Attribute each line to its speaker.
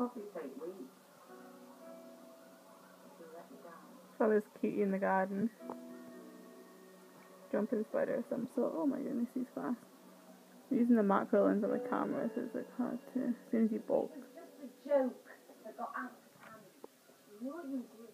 Speaker 1: probably take weeks. To let you down.
Speaker 2: In the garden. Jumping spider of some sort. Oh my goodness, he's fast. I'm using the macro lens on the camera, so it's like hard to. As soon as you bulk.
Speaker 1: Just a joke that got out of hand. You know what you do?